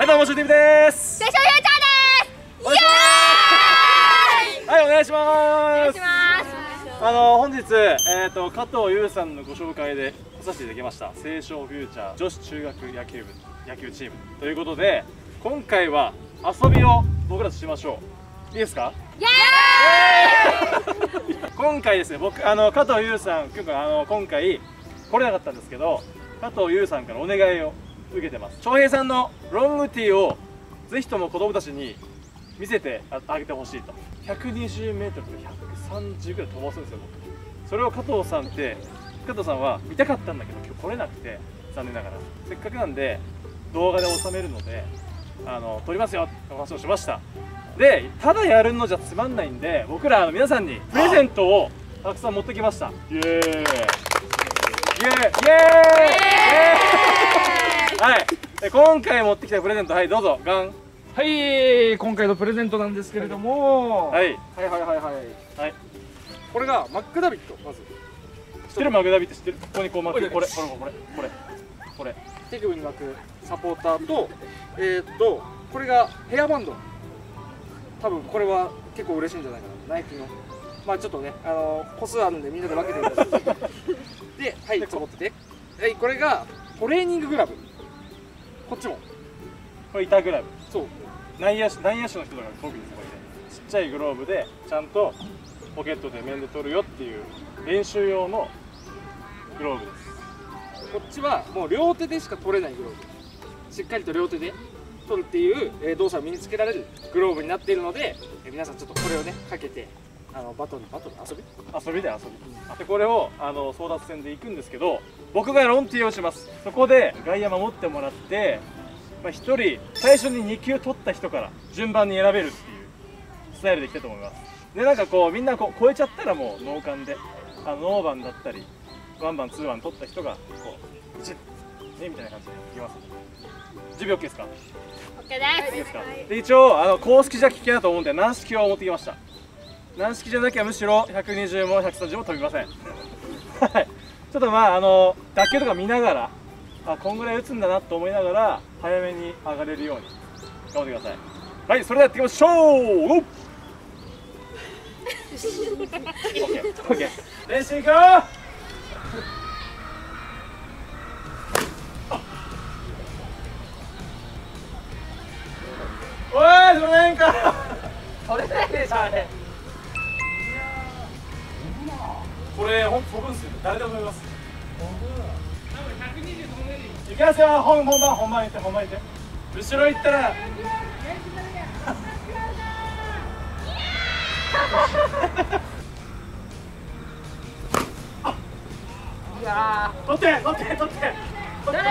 はいどうもシューティムです。セッションフューチャーです。はいお願いします。あの本日、えー、と加藤優さんのご紹介で来させていただきました。青少フューチャー女子中学野球部野球チーム。ということで今回は遊びを僕らとしましょう。いいですか？今回ですね僕あの加藤優さんあの今回来れなかったんですけど加藤優さんからお願いを受けてます。翔平さんのロングティーをぜひとも子供たちに見せてああげてほしいと。120m とか130ぐらい飛ばすんですよ僕。それを加藤さんって加藤さんは見たかったんだけど今日来れなくて残念ながら。せっかくなんで動画で収めるのであの撮りますよってお話をしました。でただやるのじゃつまんないんで僕ら皆さんにプレゼントをたくさん持ってきました。イエーイ。イエーイ。イエーイ。イエーイはい。で今回持ってきたプレゼントはいどうぞ。ガン。はい今回のプレゼントなんですけれども、はい。はいはいはいはい。はい。これがマックダビットまず。知ってる？マグダビって知ってる？ここにこう巻く。これこれこれこれこれ。手首に巻くサポーターとえー、っとこれがヘアバンド。多分これは結構嬉しいんじゃないかな。ナイキの。まあちょっとねあの個数あるんでみんなで分けてくださいではいちょっと持ってて。はいこれがトレーニンググラブこっちも。これ板グラブ。そう。内野手内野手の人とか特にすごいねちっちゃいグローブでちゃんとポケットで面で取るよっていう練習用のグローブです。こっちはもう両手でしか取れないグローブ。しっかりと両手で取るっていう、動作を身につけられるグローブになっているので、皆さんちょっとこれをねかけて。あのバトルバトル？遊び？遊びで遊び。でこれをあの争奪戦で行くんですけど僕がロンティーをします。そこで外野守ってもらって、まあ、1人最初に2球取った人から順番に選べるっていうスタイルでいきたいと思います。でなんかこうみんなこう超えちゃったらもうノーカンであのノーバンだったりワンバンツーバン取った人がこう1ねみたいな感じでいきます。準備 OK ですか？オッケーでいいですか？で一応あの公式じゃ危険だと思うんで軟式を持ってきました軟式じゃなきゃむしろ120も130も飛びません。はい。ちょっとまああの打球とか見ながらあこんぐらい打つんだなと思いながら早めに上がれるように。頑張ってください。はいそれではやっていきましょう。おっ OK OK 練習行くよ本本番本番行って本番行って。後ろ行ったら。いや取って取って取って。誰だ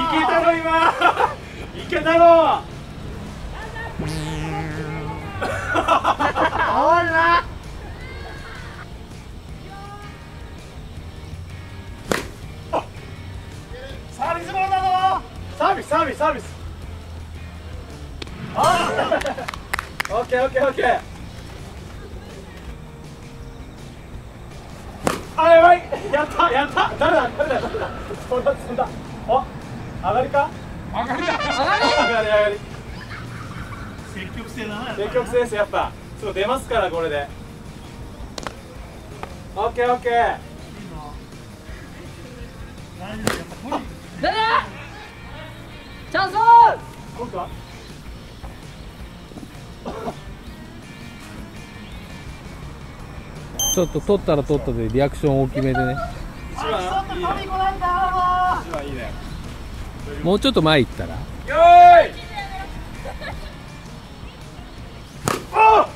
いけたろ今。いけたろ。あるサービスサービス。サー。ビスあオッケーオッケーオッケー。あやばい。やったやった。誰だ誰だ誰だ。飛んだ飛んだ。お上がりか？上がりだ上が上がり上がり積極性だな積極性ですやっぱ。すぐ出ますからこれで。オッケーオッケー。誰だ？チャンス今度は ちょっと取ったら取ったでリアクション大きめでね。一番いいね一番いいねもうちょっと前行ったら？よーい！あ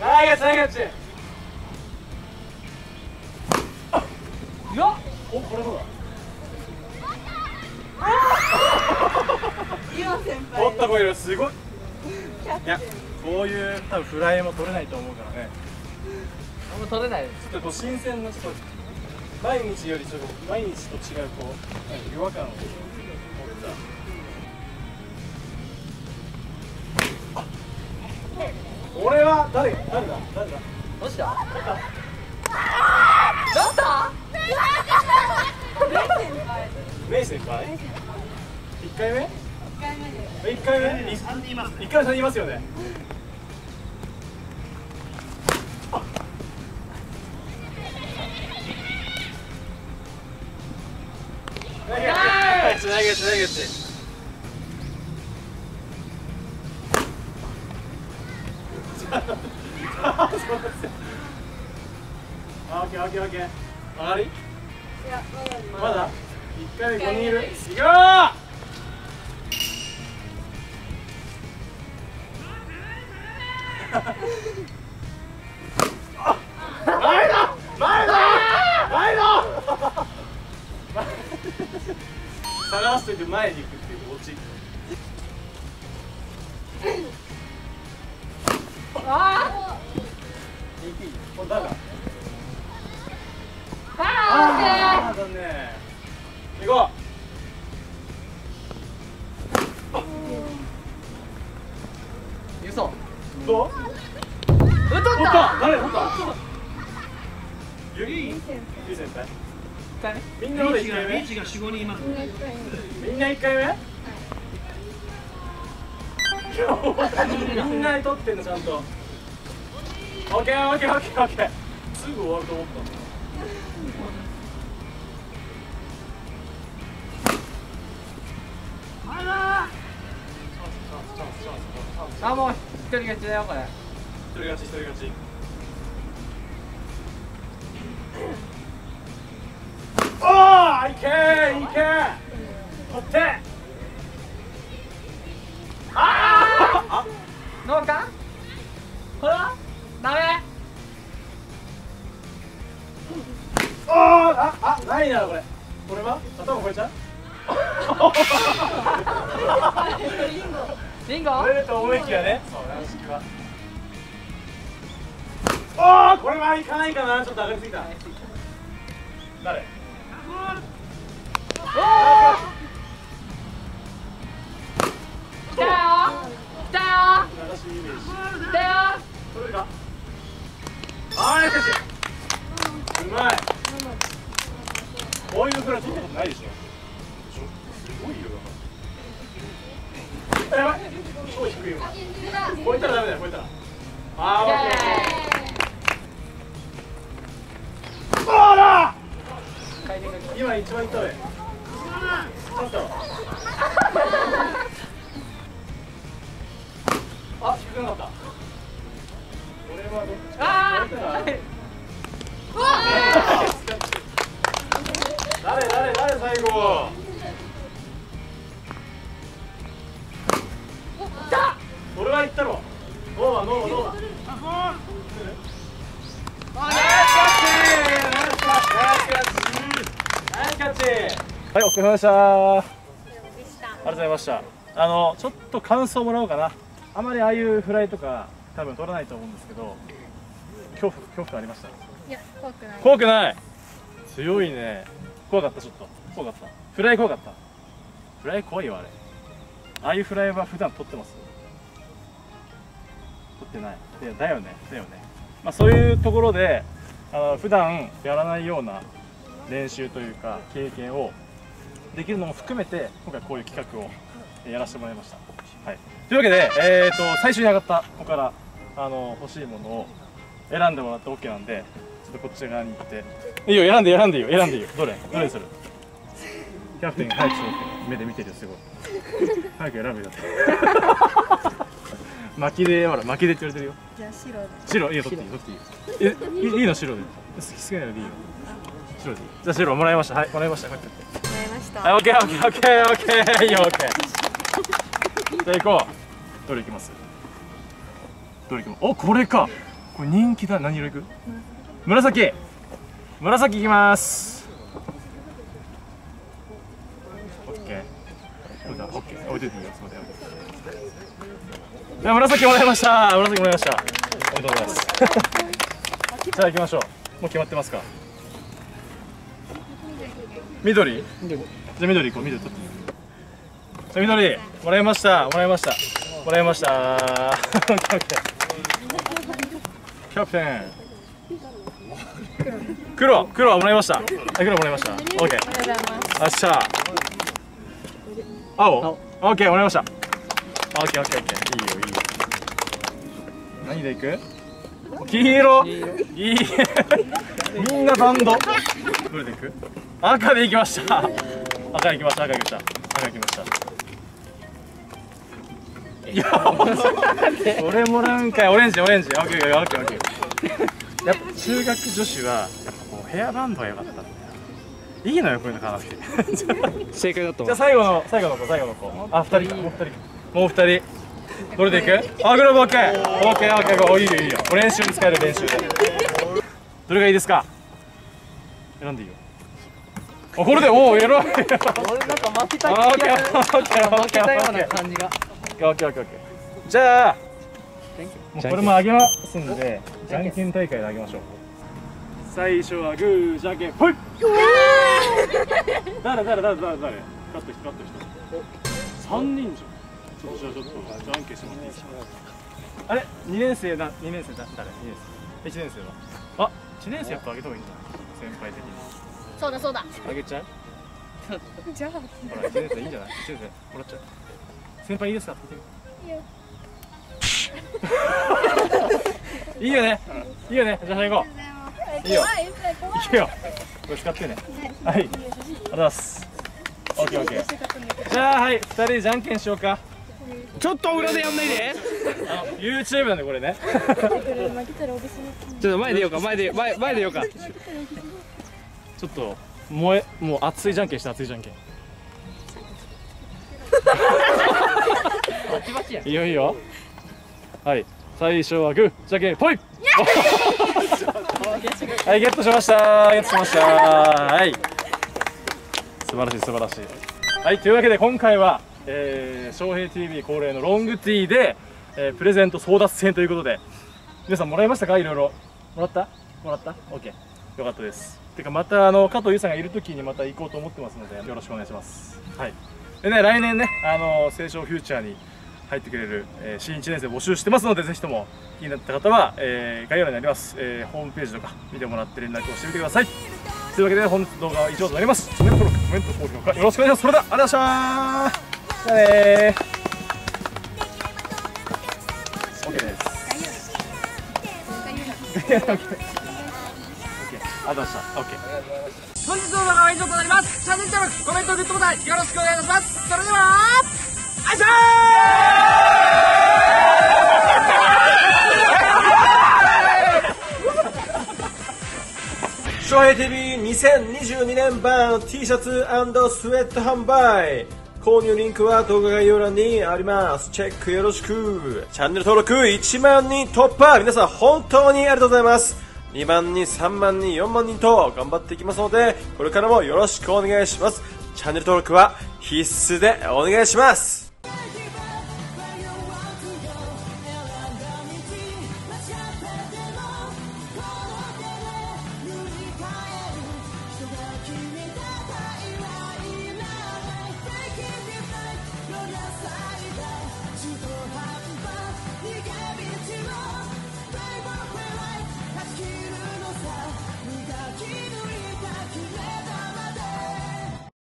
ナイスナイスおこれどうだ取った子いるすごい。いやこういう多分フライも取れないと思うからね。あんま取れないちょっとこう新鮮なちょっと毎日よりちょっと毎日と違うこう違和感を持った。これあ誰？誰だ？誰だ？どうした？どうした？メイ先輩。一回目？一回目一3人います。一回目さんいますよね。つ投げつ投げつあ、オッケーオッケーオッケー。上がり？まだ？一回目5人いる。いくよー前だ。前だ。前だ。下がらせといて前に行くっていうオチ。あこれ誰だー。ああー残念どう打っとった。た誰取った。ゆりゆり先輩。みんなまだ1リーチが回目？リーチが45人います。みんな1回目？みんなに取ってんのちゃんと。オッケーオッケーオッケーオッケー。すぐ終わると思ったあもう一人勝ちだよこれ。一人勝ち一人勝ち。おーいけーいけー。取って。あーあどうかこれは？ダメ。あーああないなこれ。これは？頭超えちゃう？リンゴ取れると思いきやね。そう軟式はおおこれはいかないかな。ちょっと上がりすぎた。誰？来たよ。来たよ。来たよ。取れるかあーよ。しうまいこういうフラ取ったことないでしょすごいよ。やばい超低いよ超えたらダメだよ超えたらあーオッケーオッケーそうだ今一番いった上ちょっとあ低くなかったこれはどっちあどっちだ。ー誰誰誰最後俺は言ったろ。ノーバノーバノーバナイスキャッチナイスキャッチナイスキャッチナイスキャッチはいお疲れ様でした。ありがとうございました。あのちょっと感想もらおうかな。あまりああいうフライとか多分取らないと思うんですけど恐怖恐怖感ありました？いや、怖くない。怖くない。強いね。怖かったちょっと。怖かった。フライ怖かった。フライ怖いよあれ。ああいうフライは普段取ってます？取ってない。いだよね。だよね。まあそういうところであの普段やらないような練習というか経験をできるのも含めて今回こういう企画をやらせてもらいました、はい、というわけで、えー、と最初に上がった子からあの欲しいものを選んでもらって OK なんでちょっとこっち側に行って。いいよ選んで選んでいいよ選んでいいよ。どれ？どれにする？キャプテン早くしろって。目で見てるよすごい。早く選ぶよ。って巻きでほら巻きでって言われてるよ。じゃあ白で。白いいよ取っていい取っていいえいいいいの白で。好き好きなのでいいよ。白でいい。じゃあ白もらいました。はいもらいました。もらいました。はいオッケーオッケーオッケーオッケー。いいよオッケー。じゃあ行こう。どれ行きます？どれ行くのおこれか。これ人気だ。何色行く？紫。紫行きます。オッケー。オッケー。置いといていいよ。そこで紫もらいました。紫もらいました。おめでとうございます。じゃあ行きましょう。もう決まってますか？緑？じゃあ緑行こう。緑取って。じゃあ緑もらいました。もらいました。もらいました。キャプテン。黒。黒はもらいました。あ黒もらいました。オッケーあ。っしゃ青。オッケーもらいましたオッケーオッケーオッケー。いいよいいよ。何でいく？黄色。いいみんなバンド。どれでいく？赤でいきました。赤いきました赤いきました。赤いきました。いやそれもらうんかいオレンジオレンジ。オッケーオッケーオッケー。やっぱ中学女子はやっぱこうヘアバンドが良かったんだよ。いいのよこういうの買わなくて正解だとじゃあ最後の最後の子最後の子。あ二人二人かもう二人。どれでいく？あグローブオッケー。オッケーオッケー。おいいよいいよ。練習に使える練習で。どれがいいですか？選んでいいよ。あこれでおお偉い。俺なんか負けたあオッケーオッケーオッ負ケー。オけたような感じがオッケーオッケー。オッケーじゃあもうこれもあげますんでじゃんけん大会であげましょう。最初はグーじゃんけんほい誰誰誰誰誰？カットしてカットして。三人じゃんじゃあちょっとじゃんけんしてもらっていいですか？あれ？二年生だ。二年生だ。誰？二年生。一年生は？あ一年生やっぱあげた方がいいんだ。先輩的に。そうだそうだ。あげちゃう？じゃあ。ほら一年生いいんじゃない？一年生。もらっちゃう？先輩いいですか？いいよ。いいよね。いいよね。じゃあ行こういいよ。いけよ。これ使ってね。はい。ありがとうございます。オッケーオッケー。じゃあはい。二人でじゃんけんしようかちょっと裏でやんないで。YouTube なんでこれね。ちょっと前でようか前で前前でようか。ちょっと燃えもう熱いじゃんけんして熱いじゃんけん。いいよいいよ。はい。最初はグーじゃんけんぽい はいゲットしました。ゲットしました。はい。素晴らしい素晴らしい。はいというわけで今回はえー、翔平 TV 恒例のロングティーで、えープレゼント争奪戦ということで。皆さんもらいましたか？いろいろ。もらった？もらった ?OK よかったです。てかまたあの加藤優さんがいる時にまた行こうと思ってますのでよろしくお願いします。はい。でね来年ねあの青少フューチャーに入ってくれる、えー新1年生募集してますのでぜひとも気になった方は、えー概要欄にあります、えーホームページとか見てもらって連絡をしてみてください。というわけで本日の動画は以上となります。チャンネル登録コメント高評価よろしくお願いします。それではありがとうございました。じゃあねー。OK ですオッケーありがとうございました OK 本日の動画は以上となりますチャンネル登録コメントグッドボタンよろしくお願いしますそれではあいしょ翔平 TV2022 年版 T シャツスウェット販売購入リンクは動画概要欄にあります。チェックよろしく。チャンネル登録1万人突破。皆さん本当にありがとうございます。2万人3万人4万人と頑張っていきますのでこれからもよろしくお願いします。チャンネル登録は必須でお願いします。